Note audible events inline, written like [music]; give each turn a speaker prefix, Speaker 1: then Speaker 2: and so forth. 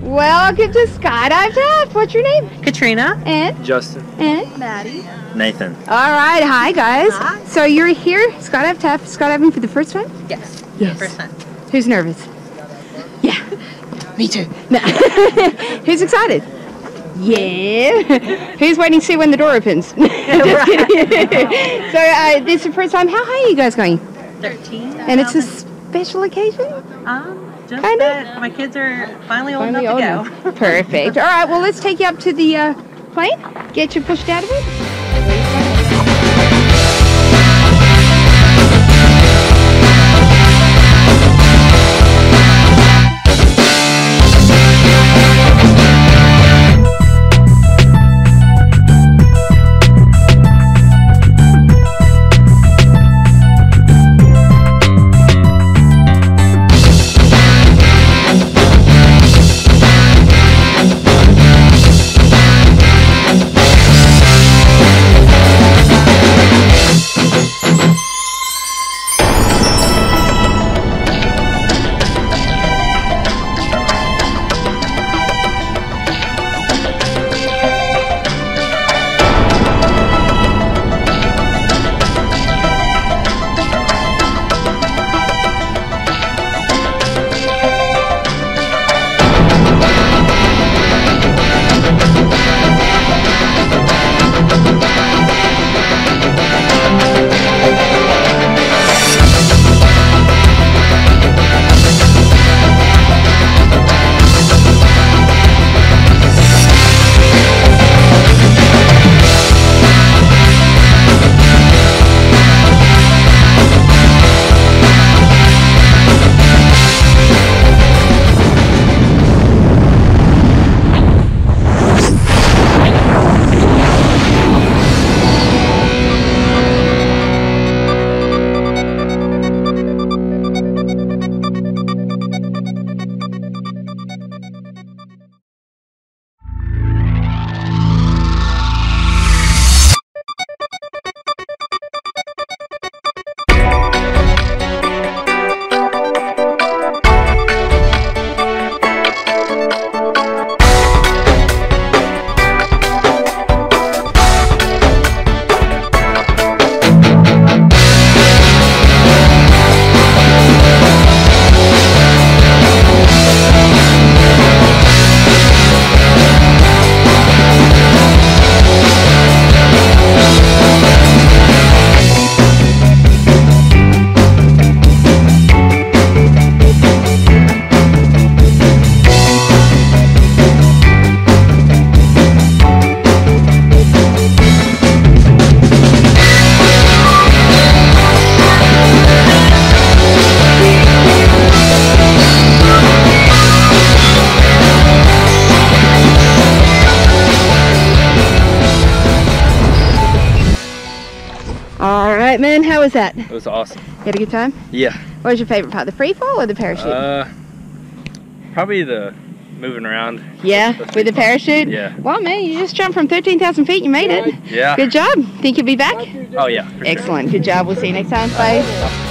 Speaker 1: Welcome to Skydive Taft. What's your name?
Speaker 2: Katrina.
Speaker 1: And
Speaker 3: Justin.
Speaker 1: and
Speaker 2: Maddie.
Speaker 3: Nathan.
Speaker 1: all right. Hi guys.
Speaker 2: Hi.
Speaker 1: So you're here Skydive Taft skydiving for the first time?
Speaker 2: Yes.
Speaker 1: Yes.
Speaker 2: First time.
Speaker 1: Who's nervous? Yeah. Me too. No. [laughs] Who's excited? Yeah. [laughs] Who's waiting to see when the door opens? [laughs] Just kidding. so uh, this is the first time. How high are you guys going?
Speaker 2: 13.
Speaker 1: And it's a special occasion.
Speaker 2: Um, just
Speaker 1: Kinda.
Speaker 2: my kids are finally old
Speaker 1: Finally
Speaker 2: enough
Speaker 1: old
Speaker 2: to go.
Speaker 1: enough. Perfect. [laughs] All right. Well, let's take you up to the uh, plane. Get you pushed out of it. Right, man. How was that?
Speaker 3: It was awesome.
Speaker 1: You had a good time?
Speaker 3: Yeah.
Speaker 1: What was your favorite part? The free fall or the parachute?
Speaker 3: Uh, probably the moving around.
Speaker 1: yeah,
Speaker 3: That's
Speaker 1: with the
Speaker 3: fun.
Speaker 1: parachute?
Speaker 3: Yeah.
Speaker 1: Well, man, you just jumped from 13,000 feet. You made it.
Speaker 3: Yeah.
Speaker 1: Good job. Think you'll be back?
Speaker 3: Oh yeah. for sure.
Speaker 1: Excellent. Good job. We'll see you next time. Bye.